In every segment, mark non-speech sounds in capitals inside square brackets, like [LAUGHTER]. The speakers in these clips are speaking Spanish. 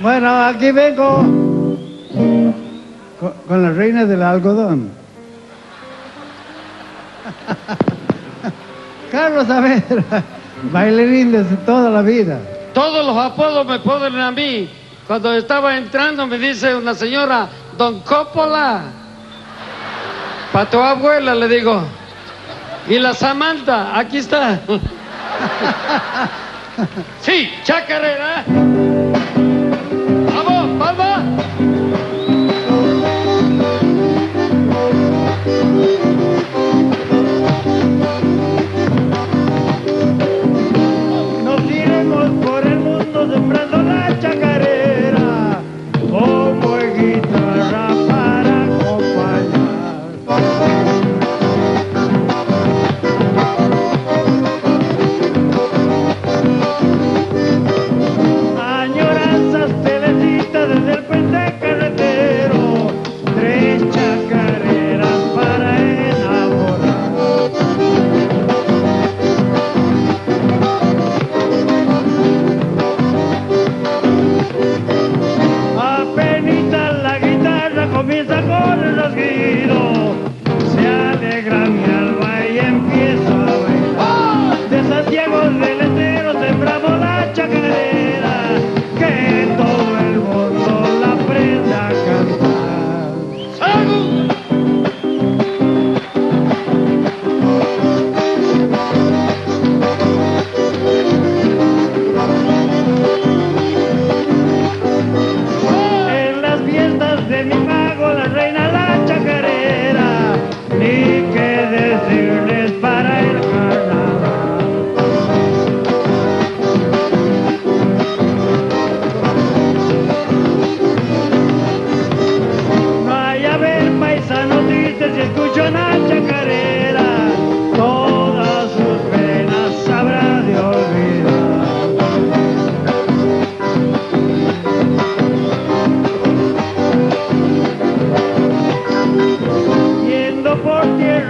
Bueno, aquí vengo con, la reina del algodón. [LAUGHS] Carlos Saavedra, bailarín desde toda la vida. Todos los apodos me ponen a mí. Cuando estaba entrando me dice una señora, Don Coppola. Para tu abuela le digo. Y la Samantha, aquí está. [LAUGHS] Sí, chacarera.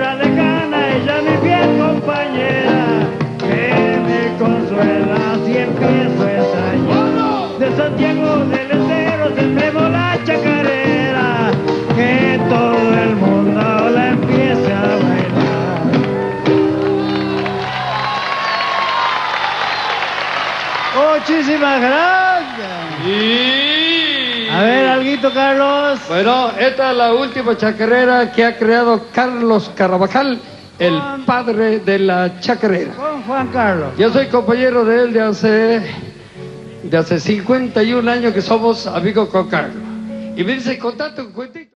Tierra lejana, ella mi fiel compañera, que me consuela si empiezo esta año. De Santiago del Estero sembremos la chacarera, que todo el mundo la empiece a bailar. Muchísimas gracias. Y... A ver, alguito, Carlos. Bueno, esta es la última chacarera que ha creado Carlos Carabajal, el padre de la chacarera. Con Juan Carlos. Yo soy compañero de él de hace, de hace 51 años que somos amigos con Carlos. Y me dice, contate un cuentito.